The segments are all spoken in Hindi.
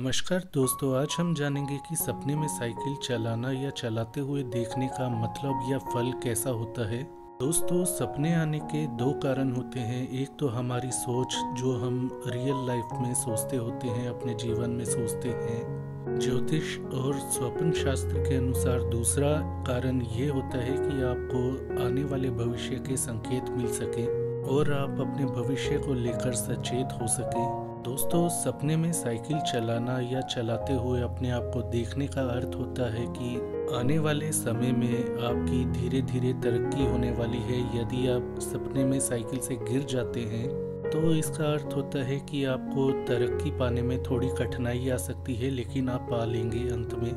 नमस्कार दोस्तों, आज हम जानेंगे कि सपने में साइकिल चलाना या चलाते हुए देखने का मतलब या फल कैसा होता है। दोस्तों, सपने आने के दो कारण होते हैं। एक तो हमारी सोच, जो हम रियल लाइफ में सोचते होते हैं, अपने जीवन में सोचते हैं, ज्योतिष और स्वप्न शास्त्र के अनुसार। दूसरा कारण ये होता है कि आपको आने वाले भविष्य के संकेत मिल सके और आप अपने भविष्य को लेकर सचेत हो सके। दोस्तों, सपने में साइकिल चलाना या चलाते हुए अपने आप को देखने का अर्थ होता है कि आने वाले समय में आपकी धीरे धीरे तरक्की होने वाली है। यदि आप सपने में साइकिल से गिर जाते हैं तो इसका अर्थ होता है कि आपको तरक्की पाने में थोड़ी कठिनाई आ सकती है, लेकिन आप पा लेंगे अंत में।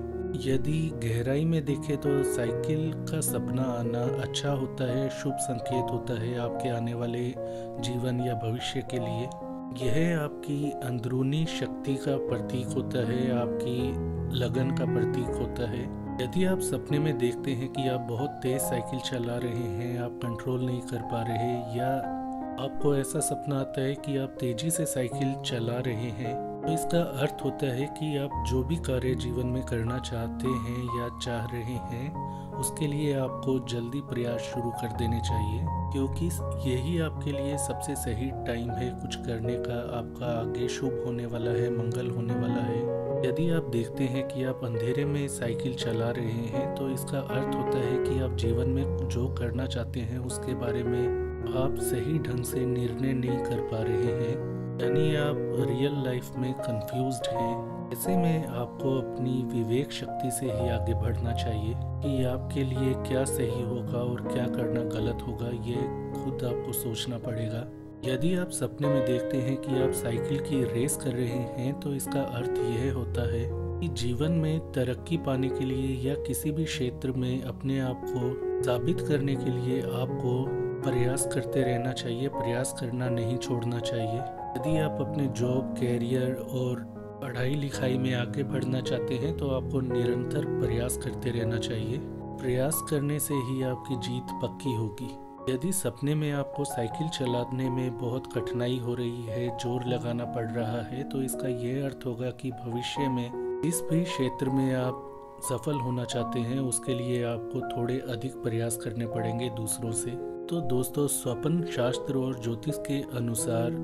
यदि गहराई में देखें तो साइकिल का सपना आना अच्छा होता है, शुभ संकेत होता है आपके आने वाले जीवन या भविष्य के लिए। यह आपकी अंदरूनी शक्ति का प्रतीक होता है, आपकी लगन का प्रतीक होता है। यदि आप सपने में देखते हैं कि आप बहुत तेज साइकिल चला रहे हैं, आप कंट्रोल नहीं कर पा रहे या आपको ऐसा सपना आता है कि आप तेज़ी से साइकिल चला रहे हैं इसका अर्थ होता है कि आप जो भी कार्य जीवन में करना चाहते हैं या चाह रहे हैं, उसके लिए आपको जल्दी प्रयास शुरू कर देने चाहिए, क्योंकि यही आपके लिए सबसे सही टाइम है। कुछ करने का आपका आगे शुभ होने वाला है, मंगल होने वाला है। यदि आप देखते हैं कि आप अंधेरे में साइकिल चला रहे हैं तो इसका अर्थ होता है कि आप जीवन में जो करना चाहते हैं, उसके बारे में आप सही ढंग से निर्णय नहीं कर पा रहे हैं। यानी आप रियल लाइफ में कंफ्यूज्ड हैं। ऐसे में आपको अपनी विवेक शक्ति से ही आगे बढ़ना चाहिए कि आपके लिए क्या सही होगा और क्या करना गलत होगा, ये खुद आपको सोचना पड़ेगा। यदि आप सपने में देखते हैं कि आप साइकिल की रेस कर रहे हैं तो इसका अर्थ यह होता है कि जीवन में तरक्की पाने के लिए या किसी भी क्षेत्र में अपने आप को साबित करने के लिए आपको प्रयास करते रहना चाहिए, प्रयास करना नहीं छोड़ना चाहिए। यदि आप अपने जॉब कैरियर और पढ़ाई लिखाई में आगे बढ़ना चाहते हैं तो आपको निरंतर प्रयास करते रहना चाहिए। प्रयास करने से ही आपकी जीत पक्की होगी। यदि सपने में आपको साइकिल चलाने में बहुत कठिनाई हो रही है, ज़ोर लगाना पड़ रहा है तो इसका यह अर्थ होगा कि भविष्य में जिस भी क्षेत्र में आप सफल होना चाहते हैं, उसके लिए आपको थोड़े अधिक प्रयास करने पड़ेंगे दूसरों से। तो दोस्तों स्वप्न शास्त्र और ज्योतिष के अनुसार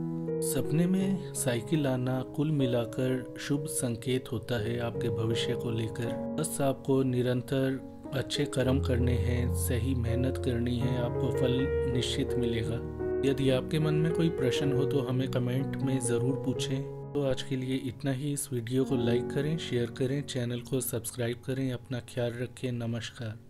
सपने में साइकिल आना कुल मिलाकर शुभ संकेत होता है आपके भविष्य को लेकर। बस आपको निरंतर अच्छे कर्म करने हैं, सही मेहनत करनी है, आपको फल निश्चित मिलेगा। यदि आपके मन में कोई प्रश्न हो तो हमें कमेंट में ज़रूर पूछें। तो आज के लिए इतना ही। इस वीडियो को लाइक करें, शेयर करें, चैनल को सब्सक्राइब करें, अपना ख्याल रखें। नमस्कार।